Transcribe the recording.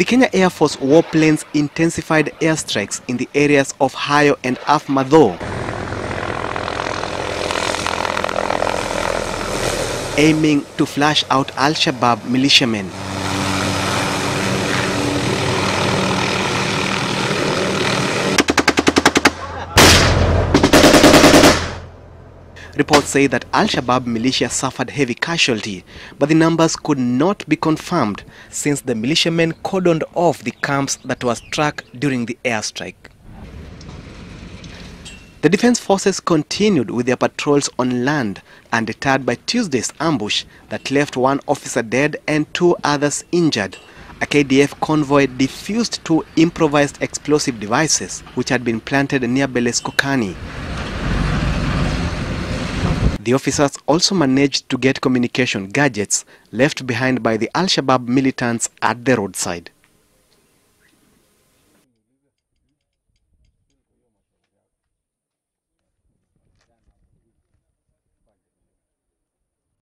The Kenya Air Force warplanes intensified airstrikes in the areas of Hayo and afmado aiming to flash out Al-Shabaab militiamen. Reports say that Al-Shabaab militia suffered heavy casualty, but the numbers could not be confirmed since the militiamen cordoned off the camps that were struck during the airstrike. The defense forces continued with their patrols on land, undeterred by Tuesday's ambush that left one officer dead and two others injured. A KDF convoy defused two improvised explosive devices which had been planted near Beleskokani. The officers also managed to get communication gadgets left behind by the Al-Shabaab militants at the roadside.